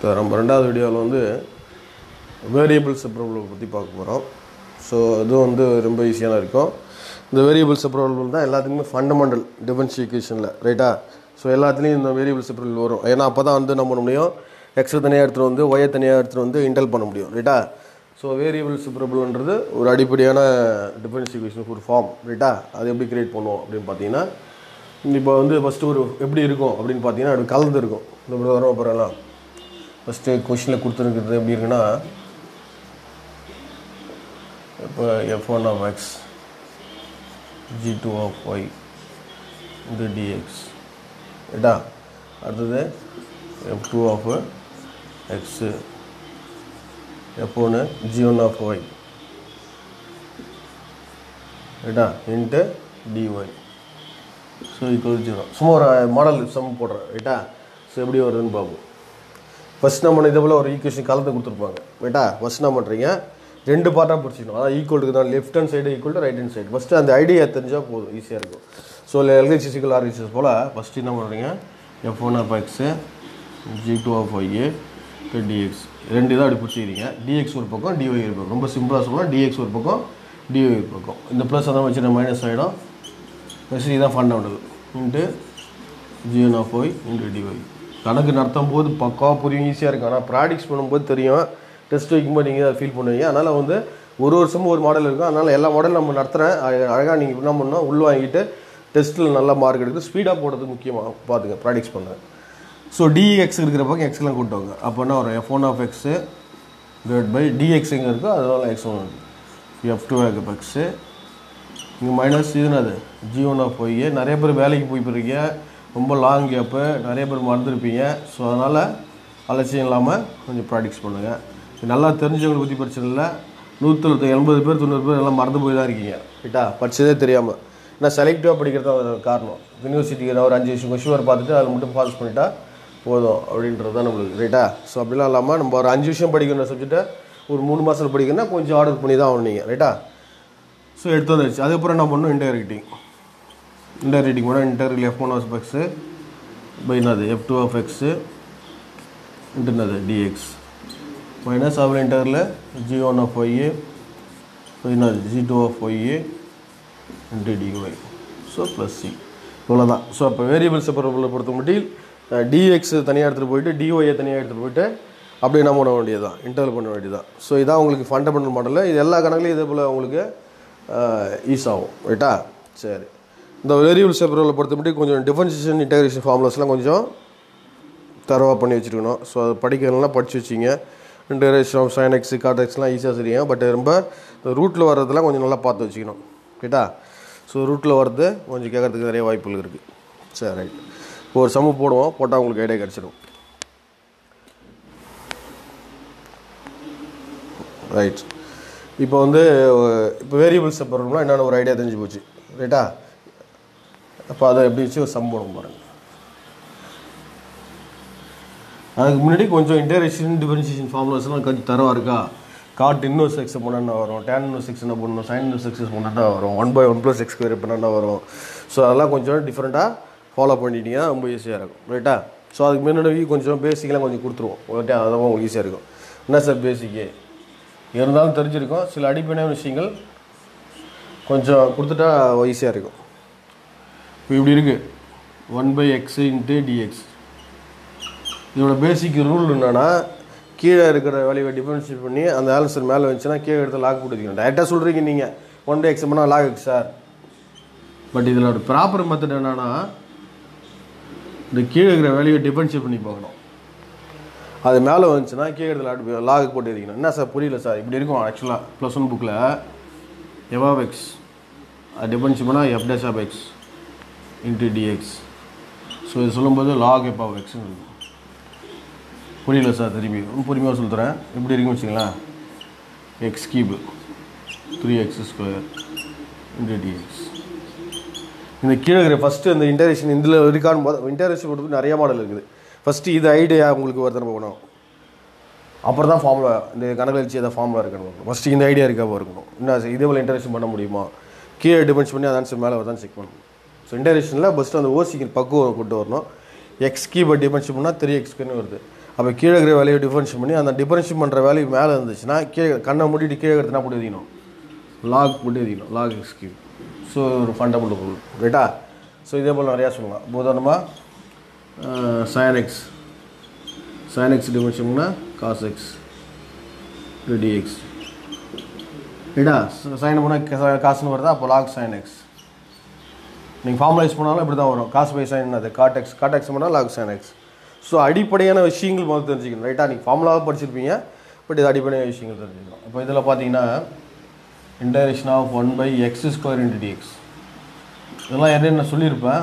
இப்போ நம்ம ரெண்டாவது வீடியோவில் வந்து வேரியபிள் செப்பரபிள் பற்றி பார்க்க போகிறோம் ஸோ அதுவும் வந்து ரொம்ப ஈஸியான இருக்கும். இந்த வேரியபிள் செப்பரபிள் தான் எல்லாத்துக்குமே ஃபண்டமெண்டல் டிஃபரன்ஸ் ஈக்குவேஷனில் ரைட்டா ஸோ எல்லாத்துலேயும் இந்த வேரியபிள்ஸ் செப்பரபிள் வரும். ஏன்னா அப்போ தான் வந்து நம்ம பண்ண முடியும்? எக்ஸை தனியாக எடுத்துகிட்டு வந்து ஒய்யை தனியாக எடுத்துகிட்டு வந்து இன்டெல் பண்ண முடியும் ரைட்டா ஸோ வேரியபிள் ப்ராப்ளம்ன்றது ஒரு அடிப்படையான டிஃபரன்ஸ் ஈக்குவேஷனுக்கு ஒரு ஃபார்ம் ரைட்டா அது எப்படி கிரியேட் பண்ணுவோம் அப்படின்னு பார்த்தீங்கன்னா இப்போ வந்து ஃபஸ்ட்டு ஒரு எப்படி இருக்கும் அப்படின்னு பார்த்தீங்கன்னா அப்படி கலந்து இருக்கும். இந்த இப்படி வரும் அப்புறம்லாம் ஃபஸ்ட்டு கொஷினில் கொடுத்துருக்கிறது எப்படி இருக்குன்னா இப்போ F one of X G two of Y இது டிஎக்ஸ் ரைட்டா அடுத்தது F two of X F ஒன்று ஜி ஒன் ஆஃப் ஒய் ரைட்டா into dy so equal zero சும்மா ஒரு மாடல் சம் போடுறேன் ரைட்டா ஸோ எப்படி வருதுன்னு பார்ப்போம். ஃபஸ்ட் நம்ம இதே போல் ஒரு ஈக்குவேஷன் கலந்து கொடுத்துருப்பாங்க. ரைட்டா ஃபஸ்ட் என்ன பண்ணுறீங்க ரெண்டு பார்ட்டாக பிடிச்சிக்கணும் அதான் ஈக்குவலுக்கு தான். Left hand side equal to right hand side first அந்த ஐடியா தெரிஞ்சால் போதும் ஈஸியாக இருக்கும். ஸோ எல்ஹெச் சிசிக்கல் ஆர்ஹெச்எஸ் போல் ஃபஸ்ட்டு என்ன பண்ணுறீங்க? F one of X G two of YA dx ரெண்டு இதாக அப்படி பிடிச்சிக்கிறீங்க. டிஎக்ஸ் ஒரு பக்கம் டிஒய் ஒரு பக்கம். ரொம்ப சிம்பிளாக சொல்லலாம் டிஎக்ஸ் ஒரு பக்கம் டிஒய் ஒரு பக்கம். இந்த ப்ளஸ் அதான் வச்சு மைனஸ் ஆகிடும் ப்ளஸ் இதுதான் fundamental into GN of Y into dy கணக்கு நடத்தும் போது பக்காவாக புரியும் ஈஸியாக இருக்கும். ஆனால் ப்ராக்டிக்ஸ் பண்ணும்போது தெரியும். டெஸ்ட் வைக்கும்போது நீங்கள் அதை ஃபீல் பண்ணுவீங்க. அதனால் வந்து ஒரு வருஷமும் ஒரு மாடல் இருக்கும். அதனால் எல்லா மாடலும் நம்ம நடத்துகிறேன் அழகாக நீங்கள் என்ன பண்ணால் உள் வாங்கிட்டு டெஸ்ட்டில் நல்ல மார்க் எடுத்து ஸ்பீடாக போடுறது முக்கியமாக பார்த்துங்க ப்ராக்டிக்ஸ் பண்ணுறேன் ஸோ டிஎக்ஸ் இருக்கிற பக்கம் எக்ஸ்லாம் கூட்டுவாங்க வாங்க. ஒரு F one of X divide by dx எங்கே இருக்கோ அதனால் X one F two of X இங்கே மைனஸ் இதுனது ஜி ஒன் ஆஃப் ஒய்யே நிறைய பேர் வேலைக்கு போய் போயிருக்கீங்க ரொம்ப லாங் கேப்பு நிறைய பேர் மறந்துருப்பீங்க. ஸோ அதனால் அலட்சியம் இல்லாமல் கொஞ்சம் ப்ராக்டிக்ஸ் பண்ணுங்கள் இது நல்லா தெரிஞ்சவங்களை பற்றி பிரச்சனை இல்லை. நூற்றி எண்பது பேர் தொண்ணூறு பேர் எல்லாம் மறந்து போய் தான் இருக்கீங்க. ரைட்டா படித்ததே தெரியாமல் ஏன்னா செலக்டிவாக படிக்கிறது தான் ஒரு காரணம். யூனிவர்சிட்டிக்கு ஒரு அஞ்சு வருஷம் கொஷின் பார்த்துட்டு அதில் மட்டும் பாஸ் பண்ணிட்டா போதும் அப்படின்றது தான் நம்மளுக்கு. ரைட்டா ஸோ அப்படிலாம் இல்லாமல் நம்ம ஒரு அஞ்சு விஷயம் படிக்கணும் சப்ஜெக்டை ஒரு மூணு மாதத்தில் படிக்கணும்னா கொஞ்சம் ஆர்டர் பண்ணி தான் ஆகணும் நீங்கள் ரைட்டா ஸோ எடுத்து வந்துருச்சு. அதுக்கப்புறம் என்ன பண்ணணும்? இன்டர்ரேட்டிங் இன்டர்ரேட்டிங் கூட interval F one of X by என்னது? F two of X into dx minus அப்புறம் இன்டரில் ஜி ஒன் ஆஃப் ஒய்ஏ என்னது? G two of YA into dy so plus C இவ்வளோதான் ஸோ அப்போ வேரியபிள் செப்பரபிள் பொறுத்த மட்டும் டிஎக்ஸ் தனியாக எடுத்துகிட்டு போயிட்டு டிஒயை தனியாக எடுத்துகிட்டு போயிட்டு அப்படியே என்ன பண்ண வேண்டியது தான் இன்டர்வல் பண்ண வேண்டியது தான் ஸோ இதான் உங்களுக்கு ஃபண்டமெண்டல் மாடலில் இது எல்லா கணக்குலையும் இதே போல் உங்களுக்கு ஈஸ் ஆகும். ரைட்டா சரி. இந்த வேரியபிள் செப்பரபிள் பொறுத்தபடி கொஞ்சம் டிஃபரன்ஷியேஷன் இன்டகிரேஷன் ஃபார்முலாஸ்லாம் கொஞ்சம் தரவாக பண்ணி வச்சுருக்கணும். ஸோ அது படிக்கிறதுலாம் படித்து வச்சிங்க. Integration of sin X cot எக்ஸ்லாம் ஈஸியாக தெரியும் பட் ரொம்ப ரூட்டில் வர்றதெல்லாம் கொஞ்சம் நல்லா பார்த்து வச்சுக்கணும். கேட்டா? ஸோ ரூட்டில் வர்றது கொஞ்சம் கேட்கறதுக்கு நிறைய வாய்ப்புகள் இருக்குது சரி ரைட் இப்போ ஒரு சம்மு போடுவோம். போட்டால் உங்களுக்கு ஐடியா கிடச்சிடும் ரைட் இப்போ வந்து இப்போ வேரியபிள்ஸ் செப்பரபிள்னா என்னென்ன ஒரு ஐடியா தெரிஞ்சு போச்சு. ரைட்டா அப்போ அதை எப்படி வச்சு ஒரு சம் போடும் பாருங்கள் அதுக்கு முன்னாடி கொஞ்சம் இன்டரேஷன் டிஃபரன்சியேஷன் ஃபார்முலாஸ்லாம் கொஞ்சம் தரவா இருக்கா? காட் இன்னும் செக்ஸ் பண்ணா வரும் டேன் இன்னும் செக்ஸ் என்ன பண்ணணும் சைன் இன்னொரு செக்ஸஸ் பண்ணா வரும் one by one plus X square பண்ணா வரும். ஸோ அதெல்லாம் கொஞ்சம் டிஃப்ரெண்ட்டாக ஃபாலோ பண்ணிட்டீங்கன்னா ரொம்ப ஈஸியாக இருக்கும். ரைட்டா ஸோ அதுக்கு முன்னாடி கொஞ்சம் பேசிக்கெலாம் கொஞ்சம் கொடுத்துருவோம். ஓகே அதான் உங்களுக்கு ஈஸியாக இருக்கும். என்ன சார் பேசிக்கு இருந்தாலும் தெரிஞ்சிருக்கும். சில அடிப்படையான விஷயங்கள் கொஞ்சம் கொடுத்துட்டா ஈஸியாக இருக்கும். இப்போ இப்படி இருக்குது one by X into dx இதோட பேசிக் ரூல் என்னென்னா கீழே இருக்கிற வேலையை டிஃபரன்ஷியேட் பண்ணி அந்த ஆன்சர் மேலே வந்துச்சுன்னா கீழே எடுத்து லாக் போட்டுக்கணும் டேரெக்டாக சொல்கிறீங்க நீங்கள் ஒன் பை எக்ஸ் பண்ணால் லாக் எக்ஸ் சார் பட் இதில் ஒரு ப்ராப்பர் மெத்தட் என்னென்னா இந்த கீழே இருக்கிற வேலையை டிஃபரன்ஷியேட் பண்ணி பார்க்கணும். அது மேலே வந்துச்சுன்னா கீழே இடத்துல லாக் போட்டு இருக்கணும் என்ன சார் புரியல சார் இப்படி இருக்கும் ஆக்சுவலாக ப்ளஸ் ஒன் புக்கில் எவாப் எக்ஸ் அது டிஃபரன்ஷியேட் பண்ணால் F dash of X into dx so இது சொல்லும்போது லாக் எப்போ எக்ஸ்னு இருக்கும் புரியல சார் திரும்பி. பொறுமையாக சொல்லுறேன் எப்படி இருக்குன்னு வச்சுங்களேன் x cube three x square into dx இந்த கீழே இருக்கிற ஃபஸ்ட்டு இந்த இன்டரேஷன் இதில் இருக்கான்னு போது இன்டரேஷன் கொடுத்து நிறைய மாடல் இருக்குது. ஃபஸ்ட்டு இது ஐடியா உங்களுக்கு ஒருத்தர் போகணும் அப்புறம் தான் ஃபார்முலா இந்த கணக்கு வச்சு எதாவது ஃபார்முலா இருக்கணும் ஃபஸ்ட்டு இந்த ஐடியா இருக்காவோ இருக்கணும் என்ன இதே போல் இன்டரேஷன் பண்ண முடியுமா? கீழே டிபெண்ட்ஸ் பண்ணி அதான் மேலே தான் செக் பண்ணணும் ஸோ இன்டரேஷனில் ஃபஸ்ட்டு அந்த ஓசிக்கு பக்குவம் கொண்டு வரணும். எக்ஸ் கீபை டிபெண்ட்ஸ் பண்ணால் த்ரீ எக்ஸ்க்குன்னு வருது. அப்போ கீழே இருக்கிற வேலையை டிஃபரன்ஷியேட் பண்ணி அந்த டிஃபென்ஷிப் பண்ணுற வேல்யூ மேலே இருந்துச்சுன்னா கீழே கண்ணை மூடிட்டு கீழே எடுத்துனா போட்டு எதிக்கணும் லாக் போட்டு எதிக்கணும் லாக் எக்ஸ் கியூப் ஸோ ஒரு ஃபண்டமெண்டல் ரூல் ரைட்டா ஸோ இதே போல் நிறையா சொல்லலாம். உதாரணமாக சைன் எக்ஸ் சைன் எக்ஸ் டிஃபரன்ஷியம்னா காஸ் எக்ஸ் டிஎக்ஸ் ரைட்டா சைன் பண்ணால் காசுன்னு வருதா? அப்போ லாக் சைன் எக்ஸ் நீங்கள் ஃபார்மலைஸ் பண்ணாலும் இப்படி தான் வரும். காசு பைசா என்னது? காட்டெக்ஸ் காட்டெக்ஸ் பண்ணால் லாக் சைன் எக்ஸ் ஸோ அடிப்படையான விஷயங்கள் முதல்ல தெரிஞ்சுக்கணும். ரைட்டாக நீங்கள் ஃபார்முலாவாக படிச்சிருப்பீங்க. பட் இது அடிப்படையான விஷயங்கள் தெரிஞ்சுக்கணும். இப்போ இதில் பார்த்தீங்கன்னா integration of one by x square into dx இதெல்லாம் என்னென்ன சொல்லியிருப்பேன்.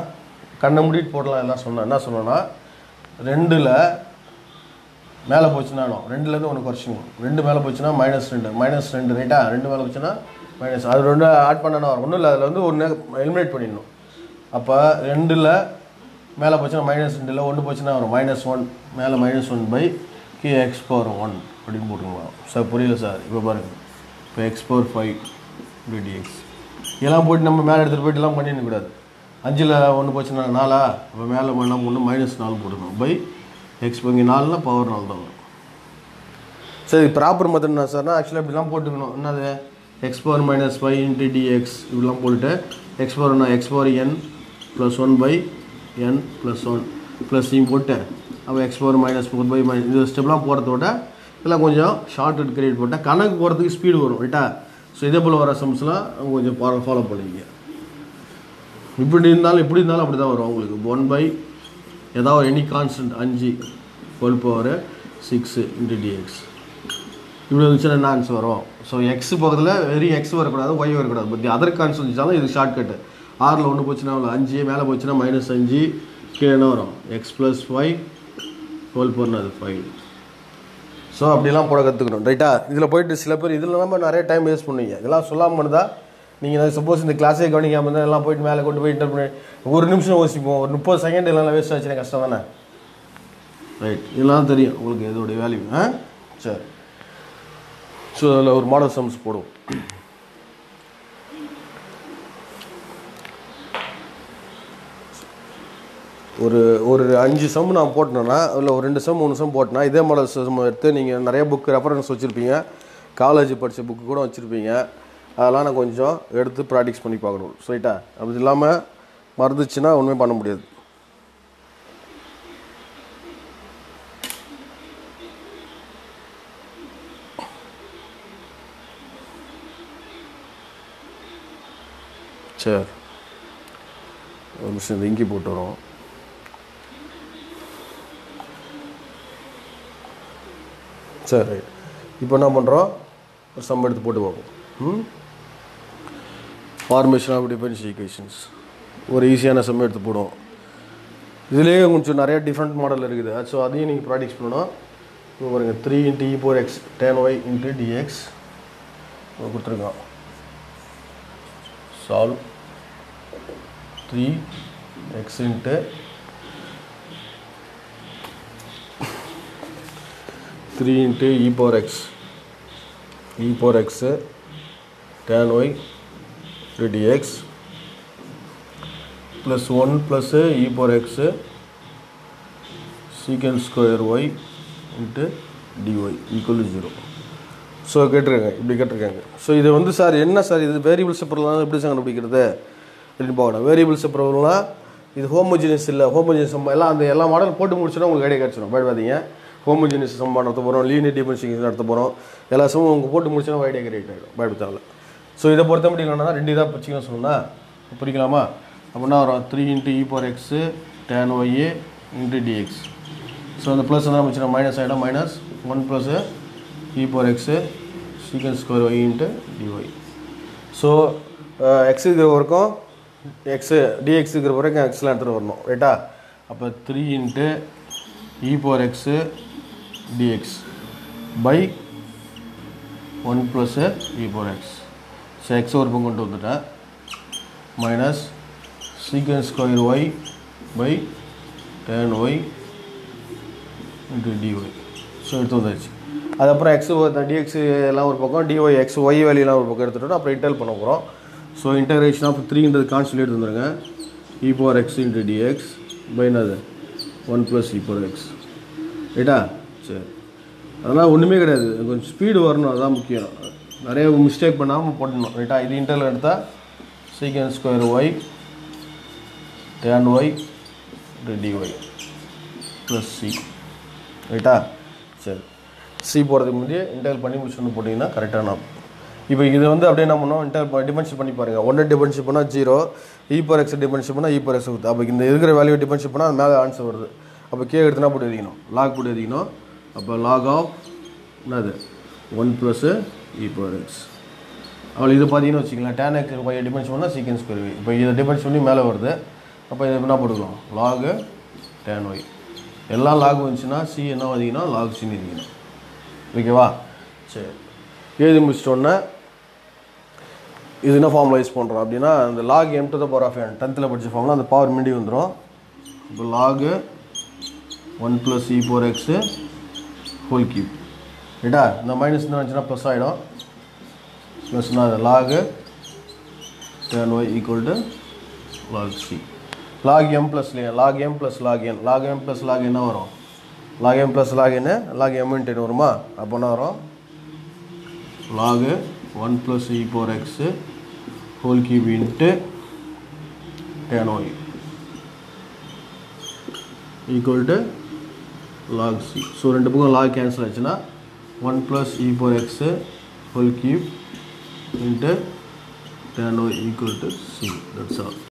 கண்ணை மூடிட்டு போடலாம் எல்லாம் சொன்னேன் என்ன சொன்னேன்னா ரெண்டில் மேலே போச்சுன்னா ரெண்டுலேருந்து ஒன்று குறைச்சிக்கணும். ரெண்டு மேலே போச்சுன்னா மைனஸ் ரெண்டு. மைனஸ் ரெண்டு. ரைட்டா ரெண்டு மேலே போச்சுன்னா மைனஸ் அது ரெண்டு ஆட் பண்ணனா வரும். ஒன்றும் இல்லை. அதில் வந்து ஒன்று எலிமினேட் பண்ணிடணும். அப்போ ரெண்டில் மேலே போச்சுன்னா மைனஸ் ரெண்டில் ஒன்று போச்சுன்னா வரும். மைனஸ் ஒன் மேலே minus one by k x power one அப்படின்னு போட்டுக்கலாம் சார் புரியல சார் இப்போ பாருங்கள் இப்போ எக்ஸ் பவர் ஃபைவ் டிஎக்ஸ் இதெல்லாம் போட்டு நம்ம மேலே எடுத்துகிட்டு போயிட்டு எல்லாம் அஞ்சில் ஒன்று போச்சுன்னா நாலா? அப்போ மேலே நம்ம ஒன்று மைனஸ் நாலு போட்டுக்கணும். பை எக்ஸ் இங்கே நாலுனா பவர் நாலு தான் வரும். சரி ப்ராப்பர் மெத்தட் என்ன சார்னா ஆக்சுவலாக இப்படிலாம் போட்டுக்கணும். என்னது? X power minus five into dx இப்படிலாம் போட்டுட்டு x power x power n plus one by n plus one plus இங்கே போட்டு அப்போ x power minus four by minus இந்த ஸ்டெப்லாம் போகிறத விட இதெல்லாம் கொஞ்சம் ஷார்ட் கட் கிரியேட் போட்டால் கணக்கு போகிறதுக்கு ஸ்பீடு வரும் ரைட்டா ஸோ இதே போல் வர சம்ஸ்லாம் கொஞ்சம் ஃபாலோ பண்ணிங்க இப்படி இருந்தாலும் இப்படி இருந்தாலும் அப்படி தான் வரும் உங்களுக்கு. ஒன் பை ஏதாவது எனி கான்ஸ்டன்ட் அஞ்சு twelve power six into dx இப்படி இருந்துச்சுன்னா என்ன ஆன்சர் வரும்? ஸோ எக்ஸ் பக்கத்தில் வெறும் எக்ஸ் வரக்கூடாது ஒய் வரக்கூடாது. பட் அதர் கான்ஸ்டன்ட் வச்சாலும் இது ஷார்ட்கட்டு ஆறில் ஒன்று போச்சுன்னா அவ்வளோ அஞ்சு மேலே போச்சுன்னா மைனஸ் அஞ்சு கீழே வரும்? எக்ஸ் ப்ளஸ் ஃபைவ் டுவெல் பவர்னு அது ஃபைவ் ஸோ அப்படிலாம் போட கற்றுக்கணும் ரைட்டா இதில் போயிட்டு சில பேர் இதில் நம்ம நிறைய டைம் வேஸ்ட் பண்ணுவீங்க. இதெல்லாம் சொல்லாமல் இருந்தால் நீங்கள் சப்போஸ் இந்த கிளாஸே கவனிக்காமல் இருந்தால் எல்லாம் போயிட்டு மேலே கொண்டு போய் இன்டர் பண்ணி ஒரு நிமிஷம் யோசிப்போம். ஒரு முப்பது செகண்ட் எல்லாம் வேஸ்ட் ஆச்சுன்னா கஷ்டம் தானே? ரைட் இதெல்லாம் தெரியும். உங்களுக்கு இதோடைய வேல்யூ ஆ? சரி. ஸோ அதில் ஒரு மாடல் சம்ஸ் போடுவோம். ஒரு ஒரு அஞ்சு சம் நான் போட்டேன்னா இல்லை ஒரு ரெண்டு சம் மூணு சம் போட்டேன்னா இதே மாடல் சம் எடுத்து நீங்கள் நிறைய புக் ரெஃபரன்ஸ் வச்சுருப்பீங்க. காலேஜ் படித்த புக்கு கூட வச்சுருப்பீங்க. அதெல்லாம் நான் கொஞ்சம் எடுத்து ப்ராக்டிக்ஸ் பண்ணி பார்க்கணும். ரைட்டா அப்படி இல்லாமல் மறந்துச்சுன்னா ஒன்றுமே பண்ண முடியாது. சரி. ஒரு நிமிஷம் இந்த இங்கி போட்டு சரி. ரைட் இப்போ என்ன பண்ணுறோம் ஒரு சம் எடுத்து போட்டு பார்ப்போம். ம்? ஃபார்மேஷன் ஆஃப் டிஃபரன்ஸ் ஈக்குவேஷன்ஸ் ஒரு ஈஸியான சம் எடுத்து போடுவோம். இதுலேயே கொஞ்சம் நிறைய டிஃப்ரெண்ட் மாடல் இருக்குது. ஸோ அதையும் நீங்கள் ப்ராக்டிக்ஸ் பண்ணணும். இப்போ பாருங்க three into e four x tan y into dx கொடுத்துருக்கோம் solve three x into three into e power x e power x tan y dx plus one plus e x secant square y into dy equal zero so கேட்டிருக்காங்க இப்படி கேட்டிருக்காங்க. So இது வந்து sir என்ன sir இது? Variable செப்பரலாம் எப்படி sir கண்டுபிடிக்கிறது? அப்படின்னு பார்க்கணும் வேரியபிள் செப்பரலாம் இது ஹோமோஜினியஸ் இல்லை ஹோமோஜினியஸ் எல்லாம் அந்த எல்லா மாடல் போட்டு முடிச்சோன்னா உங்களுக்கு ஐடியா கிடச்சிடும் பயப்படாதீங்க ஹோமோஜினியஸ் சம்பா நடத்த போகிறோம் லீனியர் டிஃபரன்சியேஷன் நடத்த போகிறோம் எல்லா சமம் உங்களுக்கு போட்டு முடிச்சுன்னா ஐடியா கிரியேட் ஆகிடும் பயப்படாத ஸோ இதை பொறுத்த மட்டும் என்னன்னா ரெண்டு இதாக பிரிச்சிக்கணும் சொன்னா புரிக்கலாமா அப்படின்னா வரும் three into e power x tan y into dx so அந்த ப்ளஸ் என்ன வச்சுன்னா மைனஸ் ஆகிடும் minus one plus e power x secant square y into dy so x இருக்கிற வரைக்கும் எக்ஸு டிஎக்ஸ் இருக்கிற வரைக்கும் எக்ஸ்லாம் எடுத்துகிட்டு வரணும் ரைட்டா அப்போ three into e power x dx by one plus e power x so x ஒரு பக்கம் கொண்டு வந்துட்டேன் minus secant square y by tan y into dy so எடுத்து வந்தாச்சு. அதுக்கப்புறம் எக்ஸ் டிஎக்ஸ் எல்லாம் ஒரு பக்கம் டிஒய் எக்ஸ் ஒய் வேலையெல்லாம் ஒரு பக்கம் எடுத்துகிட்டு அப்புறம் இன்டெல் பண்ண போகிறோம் ஸோ இன்டகிரேஷன் ஆஃப் த்ரீன்றது கான்ஸ்டன்ட் எடுத்து வந்துருங்க e power x into dx by என்னது one plus e power x ரைட்டா சரி. அதெல்லாம் ஒன்றுமே கிடையாது. கொஞ்சம் ஸ்பீடு வரணும் அதுதான் முக்கியம். நிறைய மிஸ்டேக் பண்ணாமல் போடணும் ரைட்டா இது இன்டர்னல் எடுத்தால் சீக்கிரம் square y tan y dy plus c ரைட்டா சரி. சி போகிறதுக்கு முன்னாடியே இன்டர்வல் பண்ணி முடிச்சுன்னு போட்டிங்கன்னா கரெக்டான இப்போ இது வந்து அப்படியே என்ன பண்ணோம் இன்டர் டிபென்ஷன் பண்ணி பாருங்கள் ஒன்று டிபென்ஷன் பண்ணால் zero e power x differentiation பண்ணால் இ பர் எக்ஸ் வருது அப்போ இந்த இருக்கிற வேல்யூ டிஃபென்ஷிப் பண்ணால் அது மேலே ஆன்சர் வருது. அப்போ கே எடுத்துனா போட்டு எழுதிக்கணும். லாக் போட்டு எழுதிக்கணும். அப்போ லாக் ஆஃப் என்னது? One plus e power x அவள் இது பார்த்தீங்கன்னு வச்சுக்கலாம் டேன் எக்ஸ் ஒய் டிபென்ஷன் பண்ணால் சீக்வன்ஸ் ஸ்கொயர் இப்போ இதை டிபென்ஷன் பண்ணி மேலே வருது. அப்போ இதை என்ன போட்டுக்கலாம்? லாகு டேன் ஒய் எல்லாம் லாக் வந்துச்சுன்னா சி என்ன வந்தீங்கன்னா லாக் சின்னு இருக்கணும் ஓகேவா சரி. எழுதி முடிச்சிட்டோன்னே இது என்ன ஃபார்முலா யூஸ் பண்ணுறோம் அப்படின்னா அந்த log m to the power of n டென்த்தில் படித்த ஃபார்முலா அந்த பவர் மிண்டி வந்துடும் இப்போ log one plus e e four x whole cube ரைட்டா இந்த மைனஸ் இந்த வந்துச்சுன்னா ப்ளஸ் ஆகிடும் ப்ளஸ்னால் அது log tan y equal to log c log m plus log m plus log n log m plus log என்ன வரும். லாக் எம் ப்ளஸ் லாக் என்ன லாக் எம்என் டென் வருமா? அப்போ என்ன வரும்? Log one plus e four x whole cube into tan y equal to log c so ரெண்டு பக்கம் log cancel ஆச்சுன்னா one plus e four x whole cube into டேனோ y equal to c that's all